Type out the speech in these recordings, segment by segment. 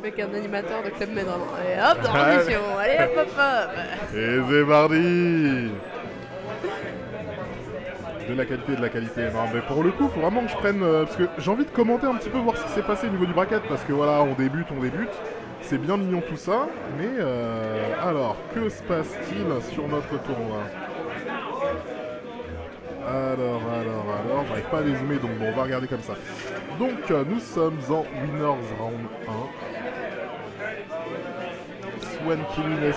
avec un animateur de Club Med vraiment. Allez hop, dans l'émission, allez hop hop hop Et c'est mardi De la qualité, de la qualité. Non, mais pour le coup, faut vraiment que je prenne. euh, parce que j'ai envie de commenter un petit peu, voir ce qui s'est passé au niveau du bracket. Parce que voilà, on débute, on débute. C'est bien mignon tout ça. Mais euh, alors, que se passe-t-il sur notre tournoi? Alors, alors, alors, j'arrive pas à les zoomer, donc bon, on va regarder comme ça. Donc, euh, nous sommes en Winners Round 1. Swan Killing.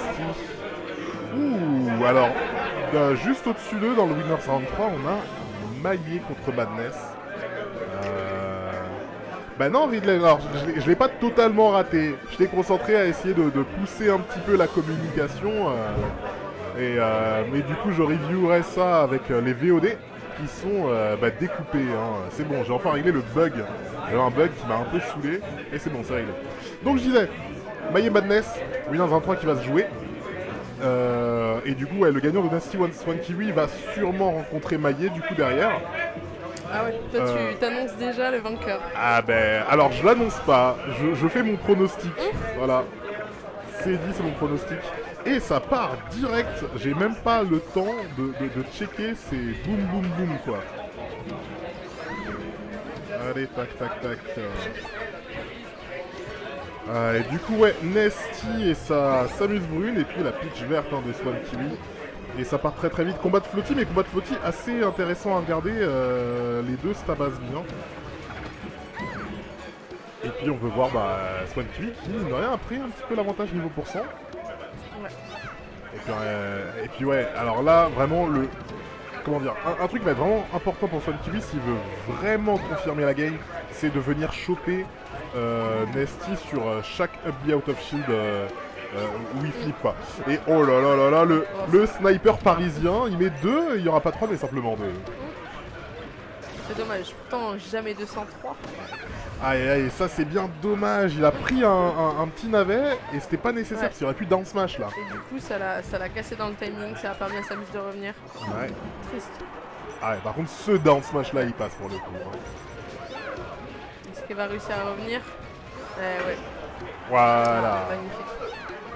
Ouh, alors, juste au-dessus d'eux, dans le Winners Round 3, on a Maillé contre Madness. Euh... Bah non, Ridley, alors, je l'ai- pas totalement raté. J'étais concentré à essayer de, pousser un petit peu la communication. euh, et, euh, mais du coup, je reviewerai ça avec les VOD qui sont bah, découpés. hein. C'est bon, j'ai enfin réglé le bug. J'avais un bug qui m'a un peu saoulé. Et c'est bon, c'est réglé. Donc je disais, Maillé Madness, Winners 23 qui va se jouer. Euh, et du coup, ouais, le gagnant de Nasty One Swan Kiwi va sûrement rencontrer Maillé du coup derrière. Ah ouais, toi Euh. tu t'annonces déjà le vainqueur. Ah ben, alors je l'annonce pas, je, je fais mon pronostic. Voilà. C'est dit, c'est mon pronostic. Et ça part direct, j'ai même pas le temps de, de- de checker, c'est boum boum boum quoi. Allez, tac tac tac. Et du coup, ouais, Nesty et sa Samus Brune, et puis la pitch verte hein, de Swan Kiwi. Et ça part très très vite. Combat de Flotti, mais combat de Flotti assez intéressant à regarder. euh, les deux se tabassent bien. Et puis on peut voir bah, Swan Kiwi qui, de rien, a pris un petit peu l'avantage niveau pourcent. Et puis, euh, et puis ouais, alors là, vraiment, le... Comment dire Un, truc va être vraiment important pour Swan Kiwi s'il veut vraiment confirmer la game, c'est de venir choper euh, sur euh, chaque up out of shield euh, euh, où il flippe quoi. Et oh là là là là, le, le sniper parisien, il met deux, il y aura pas trois mais simplement deux. C'est dommage, pourtant jamais 203. Aïe aïe, ça c'est bien dommage, il a pris un, un- un petit navet et c'était pas nécessaire Ouais. parce qu'il aurait pu down smash là. Et du coup ça l'a cassé dans le timing, ça a permis à Samus de revenir. Ouais. Triste. Ah ouais, par contre ce down smash là il passe pour le coup. hein. Est-ce qu'elle va réussir à revenir? Eh ouais. Voilà. Ah, magnifique.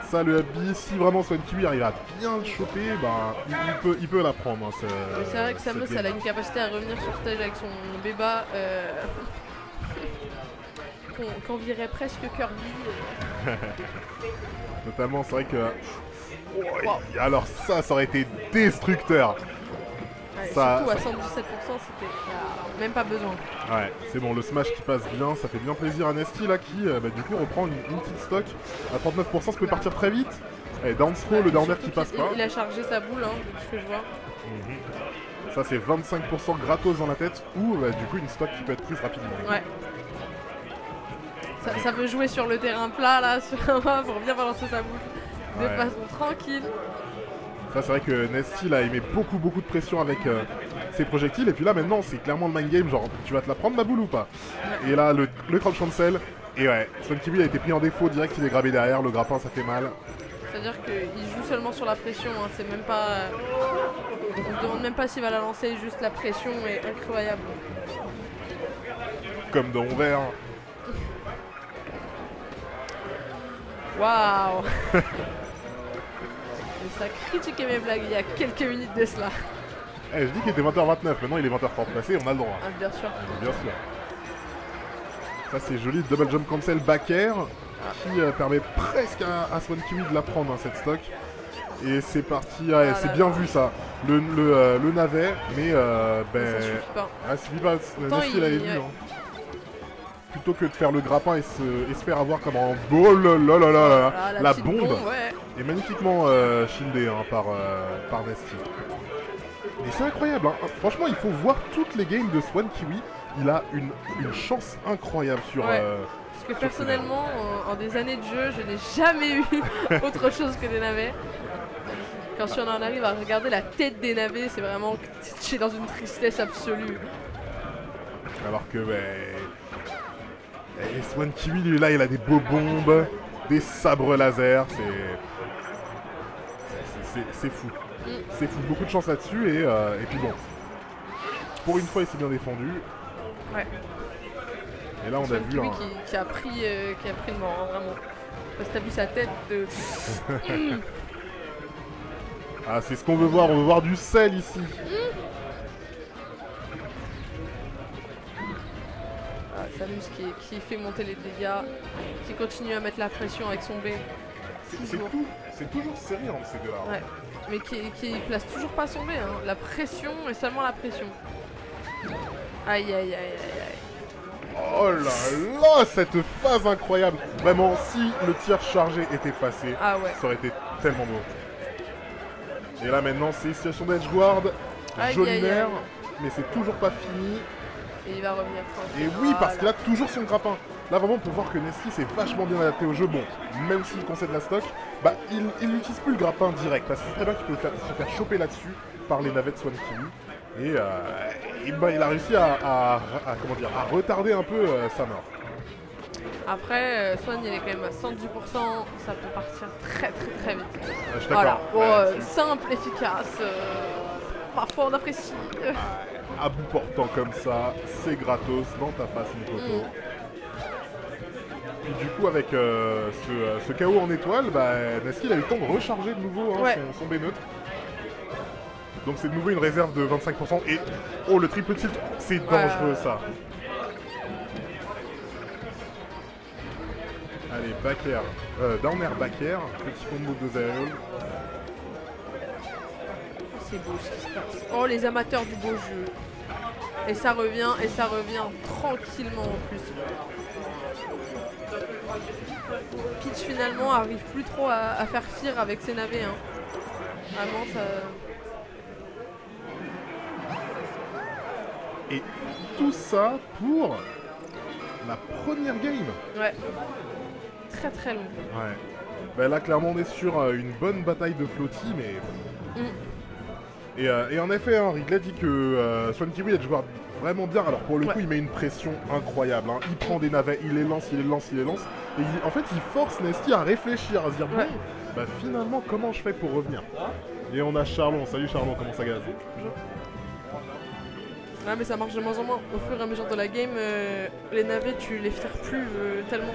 Ça le habit, si vraiment Swan Kiwi arrive à bien le choper, bah il, peut, il peut la prendre. hein, c'est vrai que Samus elle a une capacité à revenir sur stage avec son béba euh... qu'on qu'envierait presque Kirby. euh. Notamment, c'est vrai que. Oh, Wow. alors ça, ça aurait été destructeur. Ouais, Ça- surtout à ça- 117%, c'était même pas besoin. Ouais, c'est bon, le smash qui passe bien, ça fait bien plaisir à Nesty là qui, euh, bah, du coup, reprend une, une petite stock à 39%, ça peut partir très vite? Et down throw, le down air qui passe pas. Il a chargé sa boule, hein, de ce que je vois. Ça, c'est 25% gratos dans la tête ou bah, du coup une stock qui peut être prise rapidement. Ouais. Ça, ça veut jouer sur le terrain plat là, sur un pour bien balancer sa boule. De façon tranquille. Ça, c'est vrai que Nesty là, il met beaucoup, beaucoup de pression avec euh, ses projectiles. Et puis là, maintenant, c'est clairement le mind game genre, tu vas te la prendre ma boule ou pas? Et là, le, le crouch cancel. Et ouais, Swan Kiwi a été pris en défaut direct, il est grabé derrière, le grappin ça fait mal. C'est-à-dire qu'il joue seulement sur la pression, hein, c'est même pas. On se demande même pas s'il va la lancer, juste la pression est incroyable. Comme dans vert. Waouh Et ça critiquait mes blagues il y a quelques minutes de cela. Eh, je dis qu'il était 20h29, maintenant il est 20h30 passé, on a le droit. Ah, bien sûr. Bien sûr. Ça c'est joli, double jump cancel back air qui euh, permet presque à, à Swan Kiwi de la prendre hein, cette stock. Et c'est parti, ouais, Ah c'est bien là. vu ça. Le, le, euh, le navet, mais euh, ben. ça suffit pas. Ah, suffit pas, Pourtant, il- vu. ouais. hein. Plutôt que de faire le grappin et se, et se faire avoir comme un oh là là là là là, Ah, la, petite bombe, ouais. Est magnifiquement euh, hein, par, euh, par Nasty. Et c'est incroyable, hein. franchement il faut voir toutes les games de Swan Kiwi, il a une, une chance incroyable sur... Ouais. euh, Parce que personnellement, en, en des années de jeu, je n'ai jamais eu autre chose que des navets. Quand si on en arrive à regarder la tête des navets, c'est vraiment que tu es dans une tristesse absolue. Alors que. Et Swan Kiwi, lui, là, il a des beaux bombes, des sabres laser, c'est. c'est- fou. Mm. C'est fou, beaucoup de chance là-dessus, et, euh, et puis bon. Pour une fois, il s'est bien défendu. Ouais. Et là, on a vu un. qui, qui a pris, euh, qui a pris le mort, hein, vraiment. Parce que t'as vu sa tête de. Ah, c'est ce qu'on veut voir. On veut voir du sel ici. Samus qui, qui fait monter les dégâts, qui continue à mettre la pression avec son B. C'est Toujours. tout. C'est toujours serré entre ces deux-là. Ouais. Mais qui, qui place toujours pas son B. Hein. La pression et seulement la pression. Aïe aïe aïe aïe aïe. Oh là là, cette phase incroyable. Vraiment, si le tir chargé était passé, Ah ouais. ça aurait été tellement beau. Et là maintenant, c'est situation d'edge guard. Aïe, Joli aïe, nerf, aïe. mais c'est toujours pas fini. Et il va revenir tranquille. Et oui, parce qu'il a toujours son grappin. Là, vraiment, on peut voir que Nesky s'est vachement bien adapté au jeu. Bon, même s'il concède la stock, bah, il il n'utilise plus le grappin direct. Parce que c'est très bien qu'il peut faire- se faire choper là-dessus par les navettes Swan. Et, euh, et bah, il a réussi à, à- à- comment dire, à retarder un peu euh, sa mort. Après, euh, Swan il est quand même à 110%, ça peut partir très très très vite. Je Voilà, bon, Ouais, euh, simple, efficace. parfois on apprécie. À bout portant comme ça, c'est gratos dans ta face, Mikoto. Mm. Et du coup, avec euh, ce, euh, ce KO en étoile, bah, Nasky il a eu le temps de recharger de nouveau hein, Ouais. son, son B neutre. Donc c'est de nouveau une réserve de 25%. Et oh, le triple tilt, c'est dangereux ça. Allez, back air. Euh, down air, back air. Petit combo de aérials. C'est beau ce qui se passe. Oh, les amateurs du beau jeu. Et ça revient, et ça revient tranquillement en plus. Peach finalement arrive plus trop à, à faire fire avec ses navets. Hein. Vraiment, ça. Et tout ça pour la première game. Ouais. Très très long. Ouais. Bah là, clairement, on est sur euh, une bonne bataille de flotti, mais. Mm. Et, euh, et en effet, hein, Ridley dit que euh, Swan Kiwi a joué vraiment bien. Alors pour le Ouais. coup, il met une pression incroyable. hein. Il prend des navets, il les lance, il les lance, il les lance. Et il- en fait, il force Nesty à réfléchir, à se dire Ouais. bon, bah finalement, comment je fais pour revenir? Et on a Charlon. Salut Charlon, comment ça gaze Ouais, mais ça marche de moins en moins. Au fur et à mesure de la game, euh, les navets, tu les tires plus euh, tellement.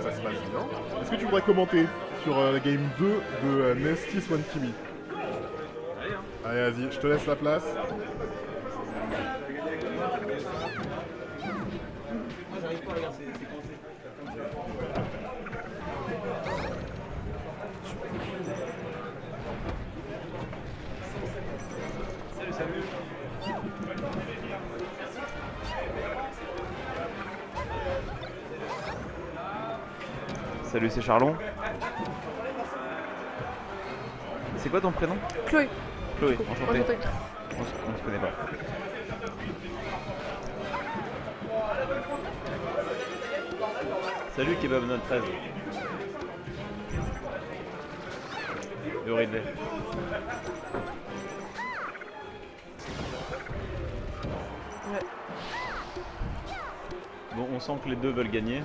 Ça se passe bien. Est-ce que tu voudrais commenter? Sur euh, la game 2 de Nesty Swan Kiwi Allez, vas-y, je te laisse la place. Salut, c'est Charlon. C'est quoi ton prénom Chloé, Chloé, enchanté. enchanté. On se, on se connaît pas. Salut Kebab Note 13. De Ridley. Ouais. Bon, on sent que les deux veulent gagner.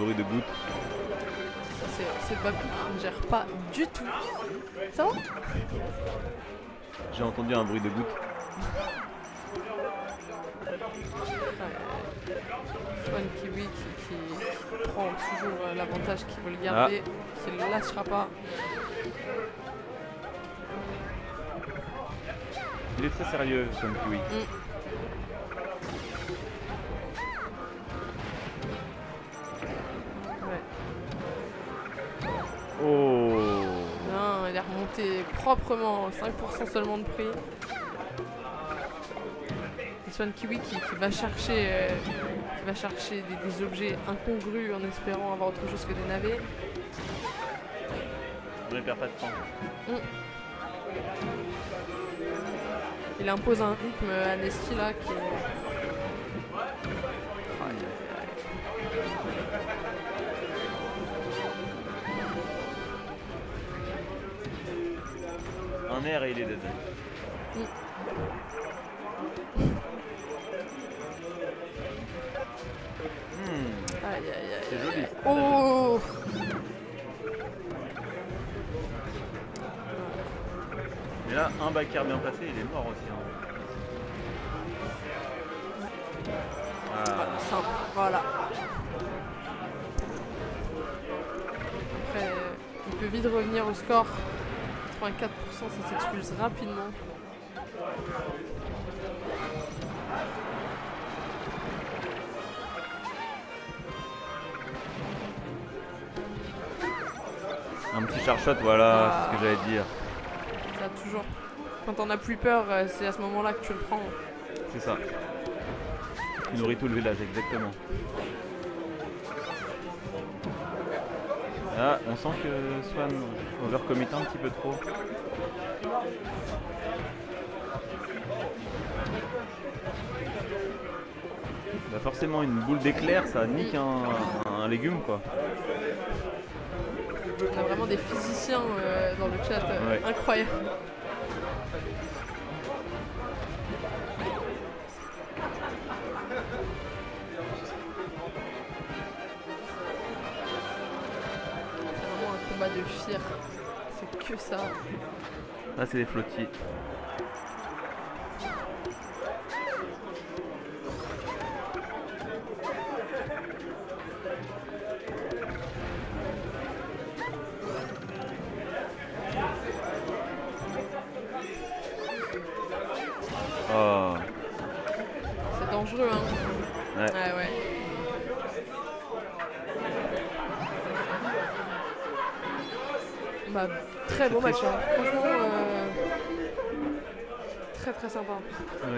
Bruit de goutte Ça, c'est- Babou qui ne gère pas du tout. Ça va? J'ai entendu un bruit de goutte. Swan Kiwi qui, qui prend toujours euh, l'avantage, qui veut le garder, qui ne lâchera pas. Il est très sérieux, Son Kiwi. Ouais. Remonté proprement, 5% seulement de prix. Et Swan Kiwi qui, qui va chercher, euh, qui va chercher des, des objets incongrus en espérant avoir autre chose que des navets. On ne perd pas de temps. il impose un rythme à Nesty là qui est. Et il est dead. Hmm, Aïe aïe aïe. c'est joli. Oh Mais là, un backer bien placé, il est mort aussi. hein. Ah, Simple, voilà. Après, euh, il peut vite revenir au score. 84%, ça s'expulse rapidement. un petit char shot, voilà, Ah. c'est ce que j'allais dire. Ça toujours. Quand on a plus peur, euh, c'est à ce moment-là que tu le prends. C'est ça. Il nourrit tout le village, exactement. Là, on sent que Swan overcommit un petit peu trop. Bah forcément une boule d'éclair ça nique un, un légume quoi. On a vraiment des physiciens euh, dans le chat, euh, Ouais. incroyable. De fier. C'est que ça. Là c'est des flottis. Très beau match, très- hein. Franchement, euh, très très sympa. ouais.